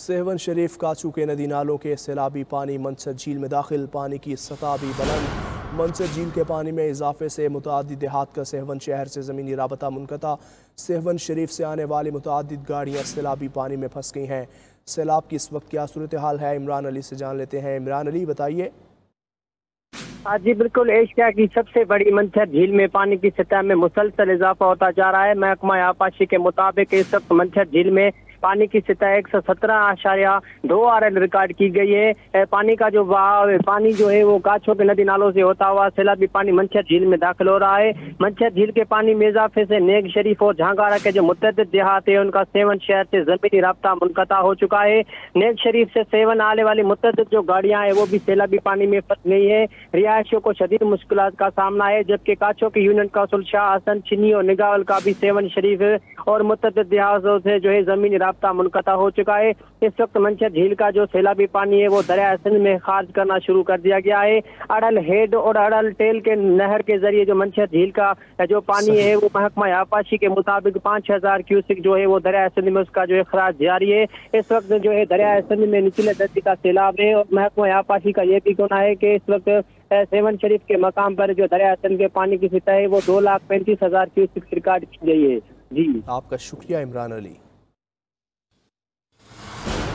Seven शरीफ के नदी नालों के सैलाबी पानी मंसर झील में दाखिल, पानी की सतह भी बुलंद। मंसर झील के पानी में इजाफे से मुतद देहात का सेवन शहर से ज़मीनी रबता मुनकता। सेवन शरीफ से आने वाली मुतद गाड़ियाँ सैलाबी पानी में फंस गई हैं। सैलाब की इस वक्त क्या सूरत हाल है, इमरान अली से जान लेते हैं। इमरान अली, बताइए। हाँ जी, बिल्कुल, एशिया की सबसे बड़ी मंथर झील में पानी की सतह में मुसलसल इजाफा होता जा रहा है। महकमा आपाशी के मुताबिक इस वक्त मंथर झील में पानी की सतह एक सौ सत्रह आशारिया दो आर एल रिकॉर्ड की गई है। पानी का जो बहाव पानी जो है वो काछों के नदी नालों से होता हुआ सैलाबी पानी मंछर झील में दाखिल हो रहा है। मंछर झील के पानी में इजाफे से नेग शरीफ और झांगारा के जो मुतद देहात है, उनका सेवन शहर से जमीनी रबता मुनकता हो चुका है। नेग शरीफ से सेवन आने वाली मुतद जो गाड़ियाँ हैं, वो भी सैलाबी पानी में फंस गई है। रिहायशियों को शदीद मुश्किल का सामना है, जबकि काछों के यूनियन काउंसिल शाह हसन चिनी और निगावल का भी सेवन शरीफ और मुतद देहातों से जो है जमीनी रबता मुनकता हो चुका है। इस वक्त मंचर झील का जो सैलाबी पानी है वो दरिया सिंध में खारिज करना शुरू कर दिया गया है। अड़ल हेड और अड़ल टेल के नहर के ज़रिए जो मंशा झील का जो पानी है वो महकमा आपाशी के मुताबिक पाँच हज़ार क्यूसिक जो है वो दरिया सिंध में उसका जो है खराज जारी है। इस वक्त जो है दरिया सिंध में निचले दर्जे का सैलाब है और महकमा आपाशी का ये भी कहना है कि इस वक्त सेवन शरीफ के मकाम पर जो दरिया सिंध के पानी की सतह है वो दो लाख पैंतीस हज़ार क्यूसिक रिकॉर्ड की गई है। जी। आपका शुक्रिया इमरान अली।